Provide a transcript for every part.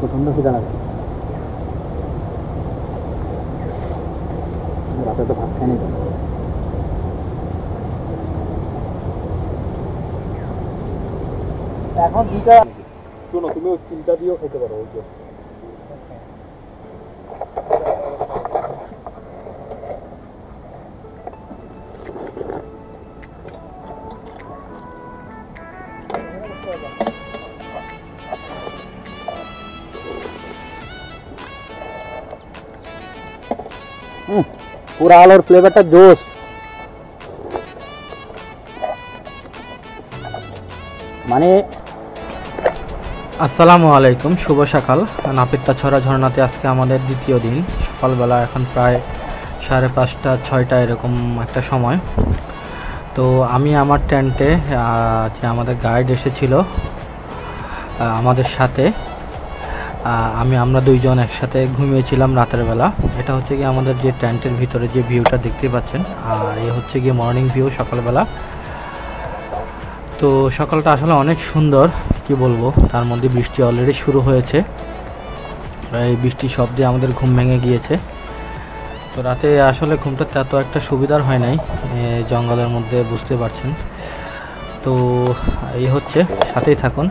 প্রচণ্ড খিদা লাগছে রাতে তো ভাত খাইনি। এখন দুইটা শোনো, তুমি চিন্তা দিয়েও খেতে পারো, ওই পুরো আলোর ফ্লেভারটা জোস মানে আসসালামু আলাইকুম, শুভ সকাল। নাপিত্তা ছড়া ঝর্ণাতে আজকে আমাদের দ্বিতীয় দিন। সকালবেলা এখন প্রায় সাড়ে পাঁচটা, ছয়টা এরকম একটা সময়। তো আমি আমার টেন্টে যে আমাদের গাইড এসেছিল আমাদের সাথে আমি, আমরা দুইজন একসাথে ঘুমিয়েছিলাম রাতের বেলা। এটা হচ্ছে কি আমাদের যে টেন্টের ভিতরে যে ভিউটা দেখতে পাচ্ছেন, আর এ হচ্ছে গিয়ে মর্নিং ভিউ সকালবেলা। তো সকালটা আসলে অনেক সুন্দর, কি বলব, তার মধ্যে বৃষ্টি অলরেডি শুরু হয়েছে। এই বৃষ্টির শব্দে আমাদের ঘুম ভেঙে গিয়েছে। তো রাতে আসলে ঘুমটা এত একটা সুবিধার হয় নাই জঙ্গলের মধ্যে বুঝতে পারছেন। তো এই হচ্ছে, সাথেই থাকুন।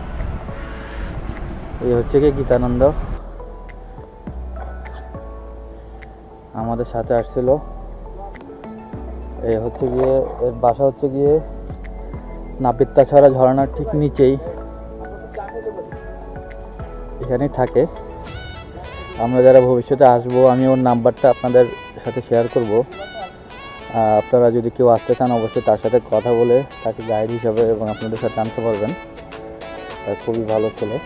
এই হচ্ছে কি গীতানন্দ। আমাদের সাথে আসছিল। এই হচ্ছে গিয়ে, এর বাসা হচ্ছে গিয়ে নাপিত্তা ছাড়া ঝর্ণার ঠিক নিচেই। এখানেই থাকে। আমরা যারা ভবিষ্যতে আসব, আমি ওর নাম্বারটা আপনাদের সাথে শেয়ার করব। আপনারা যদি কেউ আসতে চান, অবশ্যই তার সাথে কথা বলে তাকে গাইড হিসাবে এবং আপনাদের সাথে আনতে পারবেন। খুবই ভালো ছেলে।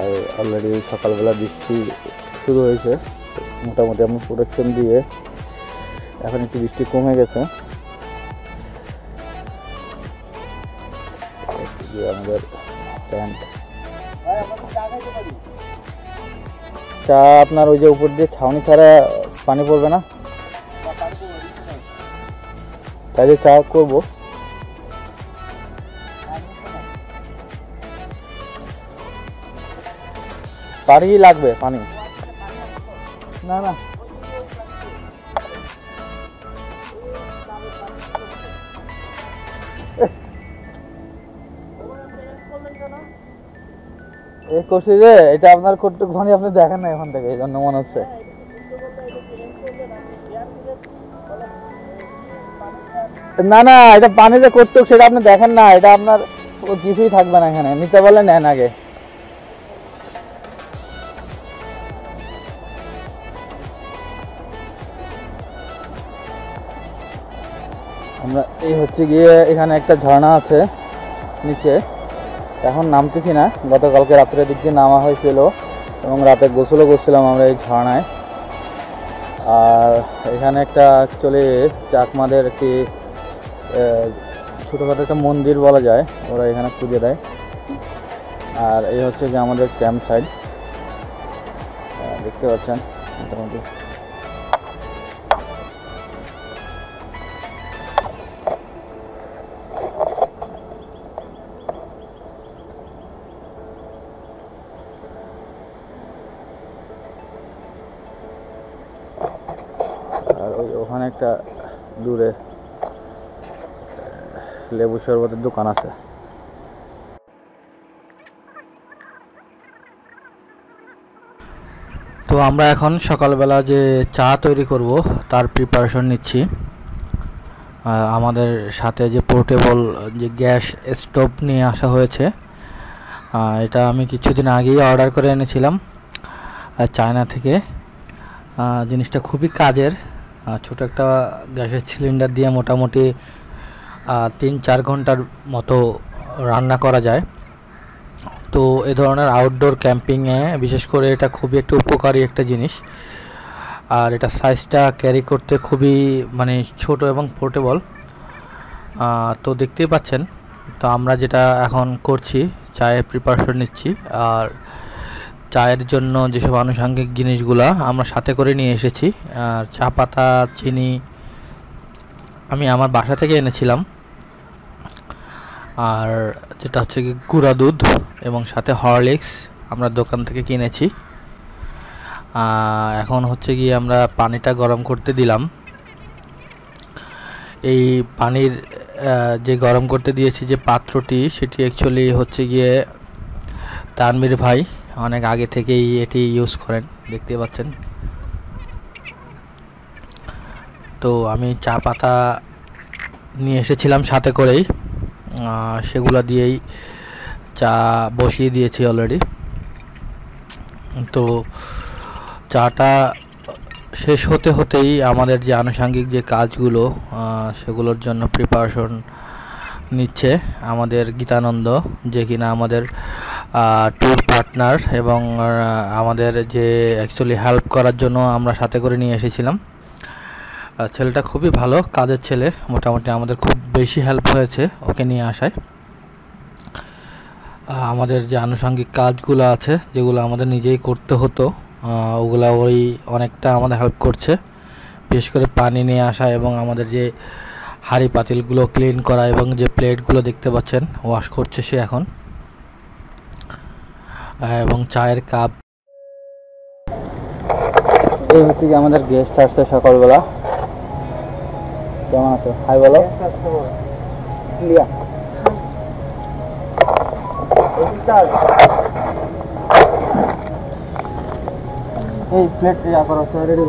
আর অলরেডি সকালবেলা বৃষ্টি শুরু হয়েছে। মোটামুটি আমি প্রোটেকশন দিয়ে এখন একটু বৃষ্টি কমে গেছে। আমাদের প্যান্ট চা আপনার ওই যে উপর দিয়ে ছাউনি ছাড়া পানি পড়বে না? তাই চা করব। পানি লাগবে, পানি। না না। এই করছি যে, এটা আপনার পানি আপনি দেখেন না এখান থেকে, এই জন্য মনে হচ্ছে। না না, এটা পানি যে কটুক সেটা আপনি দেখেন না, এটা আপনার কিছুই থাকবে না এখানে নিতে বলে নেন আগে। আমরা এই হচ্ছে গিয়ে এখানে একটা ঝর্ণা আছে নিচে। এখন নামতেছি না, গতকালকে রাত্রের দিক দিয়ে নামা হয়েছিল এবং রাতে গোসলও করছিলাম আমরা এই ঝর্ণায়। আর এখানে একটা অ্যাকচুয়ালি চাকমাদের একটি ছোটোখাটো একটা মন্দির বলা যায়, ওরা এখানে পুজো দেয়। আর এই হচ্ছে যে আমাদের ক্যাম্প সাইড দেখতে পাচ্ছেন, মোটামুটি। একটা দূরে লেবু শরবতের দোকান আছে। তো আমরা এখন সকালবেলা যে চা তৈরি করব, তার প্রিপারেশন নিচ্ছি। আমাদের সাথে যে পোর্টেবল যে গ্যাস স্টোভ নিয়ে আসা হয়েছে এটা আমি কিছুদিন আগেই অর্ডার করে এনেছিলাম চায়না থেকে। জিনিসটা খুবই কাজের। ছোট একটা গ্যাসের সিলিন্ডার দিয়ে মোটামুটি তিন চার ঘণ্টার মতো রান্না করা যায়। তো এ ধরনের আউটডোর ক্যাম্পিংয়ে বিশেষ করে এটা খুবই একটা উপকারী একটা জিনিস। আর এটা সাইজটা ক্যারি করতে খুবই মানে ছোট এবং পোর্টেবল তো দেখতেই পাচ্ছেন, তো আমরা যেটা এখন করছি চায়ের প্রিপারেশন নিচ্ছি। আর চায়ের জন্য যেসব আনুষঙ্গিক জিনিসগুলা আমরা সাথে করে নিয়ে এসেছি, আর চা পাতা, চিনি, আমি আমার বাসা থেকে এনেছিলাম। আর যেটা হচ্ছে কি গুঁড়া দুধ এবং সাথে হরলিক্স আমরা দোকান থেকে কিনেছি। এখন হচ্ছে গিয়ে আমরা পানিটা গরম করতে দিলাম। এই পানির যে গরম করতে দিয়েছি যে পাত্রটি, সেটি অ্যাকচুয়ালি হচ্ছে গিয়ে তানবীর ভাই অনেক আগে থেকেই এটি ইউজ করেন, দেখতে পাচ্ছেন। তো আমি চা পাতা নিয়ে এসেছিলাম সাথে করেই সেগুলো দিয়েই চা বসিয়ে দিয়েছি অলরেডি তো চাটা শেষ হতে হতেই আমাদের যে আনুষঙ্গিক যে কাজগুলো সেগুলোর জন্য প্রিপারেশন নিচ্ছে আমাদের গীতানন্দ, যে কিনা আমাদের ট্যুর পার্টনার এবং আমাদের যে অ্যাকচুয়ালি হেল্প করার জন্য আমরা সাথে করে নিয়ে এসেছিলাম। ছেলেটা খুবই ভালো, কাজের ছেলে, মোটামুটি আমাদের খুব বেশি হেল্প হয়েছে ওকে নিয়ে আসায়। আমাদের যে আনুষঙ্গিক কাজগুলো আছে, যেগুলো আমাদের নিজেই করতে হতো ওগুলা ওই অনেকটা আমাদের হেল্প করছে। বিশেষ করে পানি নিয়ে আসা এবং আমাদের যে হাঁড়ি পাতিলগুলো ক্লিন করা এবং যে প্লেটগুলো দেখতে পাচ্ছেন ওয়াশ করছে সে এখন। এবং চায়ের কাপ। এই হচ্ছে কি আমাদের গেস্ট আসছে সকালবেলা। কেমন আছো? হাই বলো। এই প্লেট ইয়া করো রেডি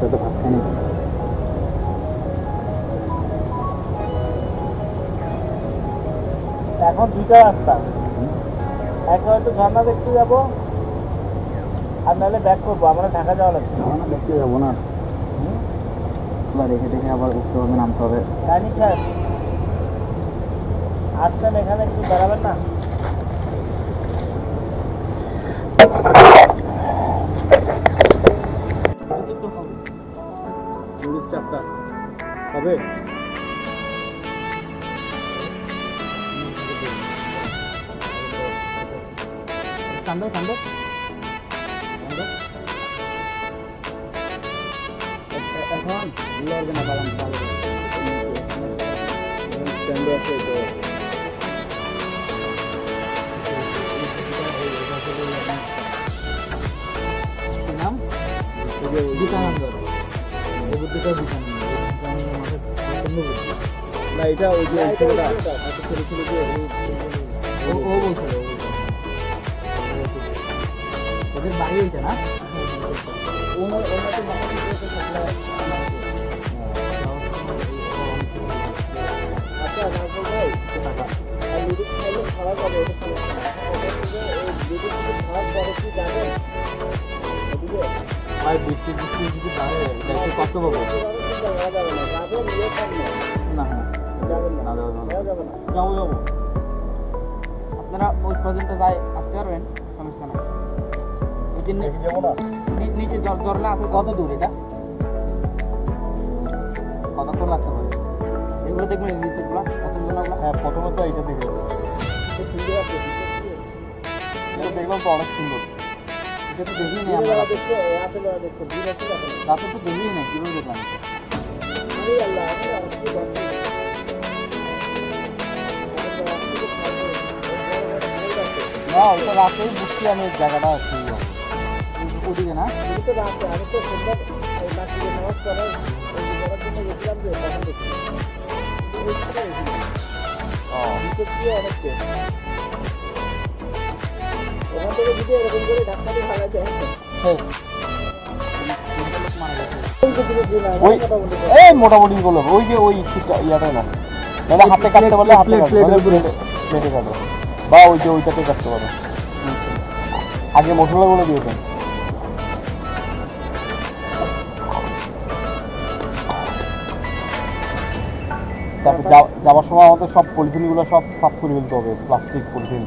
রাতে তো ভাত খাইনি এখন দুইটা রাস্তা। একটা হয়তো ঝর্ণা দেখতে যাব আর নাহলে ব্যাক করব। আমরা ঢাকা যাওয়া লাগবে। আমরা দেখতে যাব না। দেখে দেখে আবার উঠতে হবে নামতে হবে। জানি স্যার। আসছেন এখানে একটু দাঁড়াবেন না? মুড়ির চাপটা হবে। কান্দো কান্দো না এটা ওই যে ছেলেটা। ছেলে ছিল যে ও ও বলছিল। ওদের বাড়ি হইতে না? ও ওনাকে বাড়ি হইতে থাকলে আচ্ছা নাজমুল ভাই খারাপ হবে খারাপ করে কি জানেন? ভাই বৃষ্টি বৃষ্টি যদি একটু কষ্ট পাবো। না যাবে যাবে। আপনারা ওই পর্যন্ত যাই আসতে পারবেন সমস্যা নাই। ওই যে না নিচে ঝর্ণা আছে কত দূর এটা? কতক্ষণ লাগতে পারে? এগুলো দেখবেন প্রথম জনাগুলো হ্যাঁ প্রথমে তো এইটা দেখে এটা তো অনেক সুন্দর। এটা তো দেখিনি দিনের আমরা বেলা দেখছ রাতে বেলা দেখছ দিন আছে রাতে নেই। রাতে তো দেখিনি না কীভাবে দেখলাম আরে আল্লাহ আমি আর কি বলছি না ওইটা রাতেই বুঝছি আমি এই জায়গাটা শুরু হবে ওদিকে না আমি তো রাতে আমি তো সন্ধ্যা ওই মাসিকে নামাজ পড়ে ওই করার জন্য গেছিলাম যে তখন দেখছি ওই সময় গেছিলাম। ও নিচে গিয়ে অনেক টেস্ট। ওখান থেকে যদি এরকম করে ধাক্কা দিয়ে ফেলা যায় সেই ওই ওই এই মোটামুটি ওই যে ওই না হাতে কাটতে পারলে হাতে প্লেটে বা ওই যে ওইটাতে কাটতে পারো। আগে মশলাগুলো দিয়ে দেন। তারপর যাওয়ার সময় আমাদের সব পলিথিনগুলো সব সাফ করে ফেলতে হবে প্লাস্টিক পলিথিন।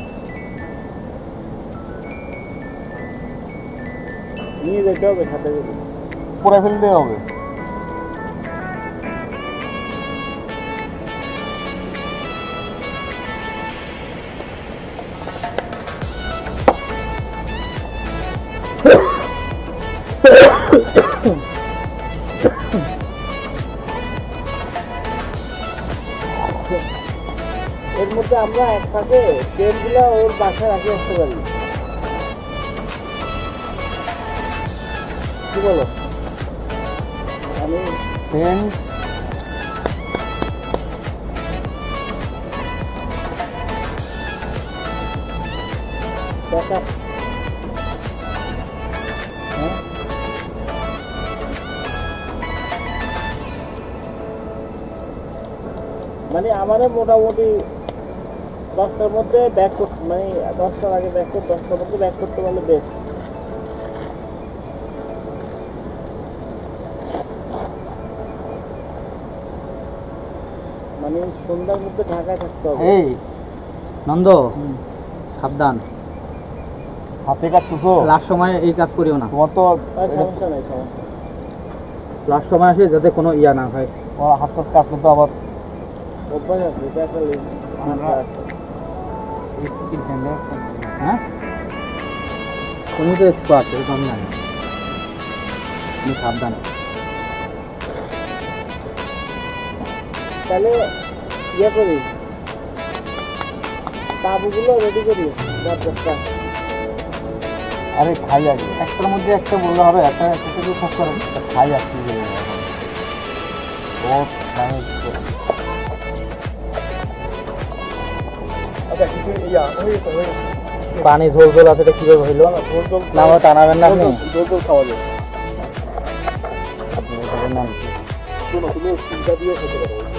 ফেলতে হবে। এর মধ্যে আমরা একসাথে ট্রেনগুলো ওর বাসায় রাখি আসতে পারি। বলো। আমি ব্যাকআপ মানে আমাদের মোটামুটি দশটার মধ্যে ব্যাক করতে মানে দশটার আগে ব্যাক করতে দশটার মধ্যে ব্যাক করতে পারলে বেস্ট মানে সন্ধ্যার মধ্যে ঢাকায় থাকতে হবে। এই নন্দ সাবধান। হাতে কাটতেছো লাস্ট সময় এই কাজ করিও না। তোমার তো সমস্যা নাই সমস্যা লাস্ট সময় আসে যাতে কোনো ইয়া না হয়। তোমার হাত টাত কাটলে তো আবার অভ্যাস আছে এটা একটা হ্যাঁ? তুমি তো এক্সপার্ট এরকম না তুমি সাবধান। তাহলে ইয়ে করি। তাবুগুলো রেডি করি আরে খাই আগে। একটার মধ্যে একটা বললে হবে একটা একটা থেকে খোঁজ করেন খাই আসছি ও মানে আচ্ছা পানি ঝোল ঝোল আছে এটা কীভাবে হইল? না টানাবেন না আপনি? ঝোল ঝোল খাওয়া আপনি খাবেন না শোনো তুমি দিয়ে খেতে পারো।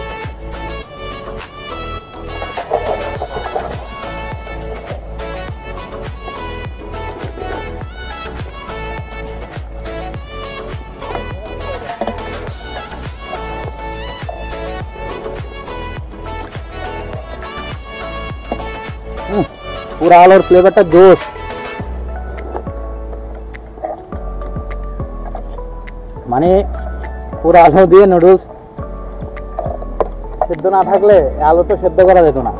পুরা আলোর ফ্লেভারটা জোস মানে পুরা আলো দিয়ে নুডলস সেদ্ধ না থাকলে আলো তো সেদ্ধ করা যেত না।